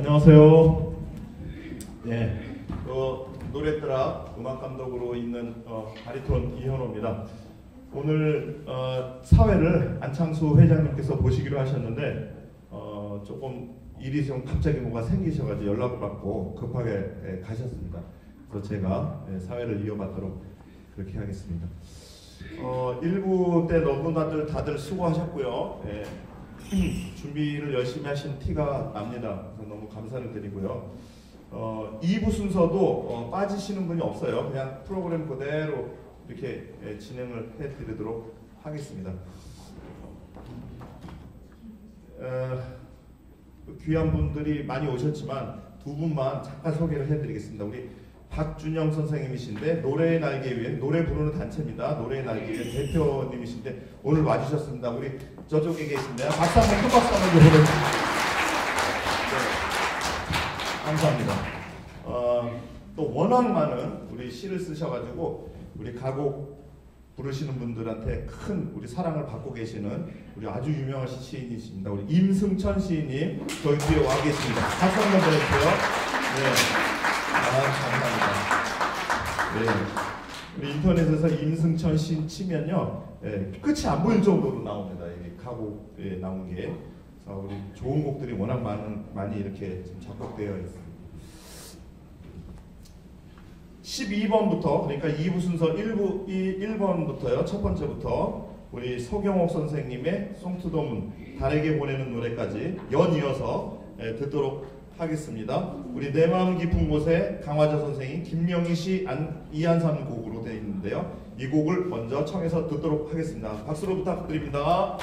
안녕하세요. 네, 어, 노래뜨라 음악 감독으로 있는 어, 바리톤 이현호입니다. 오늘 어, 사회를 안창수 회장님께서 보시기로 하셨는데 어, 조금 일이 좀 갑자기 뭐가 생기셔가지고 연락을 받고 급하게 예, 가셨습니다. 그래서 제가 예, 사회를 이어받도록 그렇게 하겠습니다. 어, 1부 때 너무나들 다들 수고하셨고요. 예, 준비를 열심히 하신 티가 납니다. 그래서 너무 감사를 드리고요. 어, 2부 순서도 어, 빠지시는 분이 없어요. 그냥 프로그램 그대로 이렇게 예, 진행을 해드리도록 하겠습니다. 어, 귀한 분들이 많이 오셨지만 두 분만 잠깐 소개를 해드리겠습니다. 우리 박준영 선생님이신데 노래의 날개 위에 노래 부르는 단체입니다. 노래의 날개 위에 대표님이신데 오늘 와주셨습니다. 우리 저쪽에 계신데요. 박수 한번 큰 박수 한번 보내주세요. 네, 감사합니다. 어, 또 워낙 많은 우리 시를 쓰셔가지고 우리 가곡 부르시는 분들한테 큰 우리 사랑을 받고 계시는 우리 아주 유명하신 시인이십니다. 우리 임승천 시인님 저희 뒤에 와 계십니다. 박수 한번 보내주세요. 네. 아, 감사합니다. 네. 인터넷에서 임승천 시인 치면요. 예, 끝이 안 보일 정도로 나옵니다. 이게 가곡에 나온 게. 자, 우리 좋은 곡들이 워낙 많은, 많이 이렇게 작곡되어 있습니다. 12번부터 그러니까 2부 순서 1부 1 번부터요. 첫 번째부터 우리 서경옥 선생님의 송투더문 달에게 보내는 노래까지 연이어서 예, 듣도록 하겠습니다. 우리 내 마음 깊은 곳에 강화자 선생님 김명희 씨 안, 이한삼 곡으로 되어 있는데요. 이 곡을 먼저 청해서 듣도록 하겠습니다. 박수로 부탁드립니다.